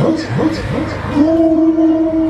Hut, hut, hut, hut.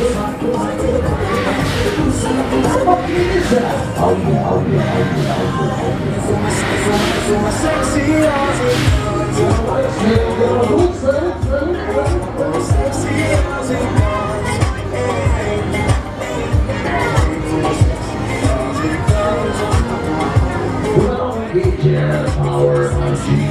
Well, we power of the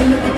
Yeah.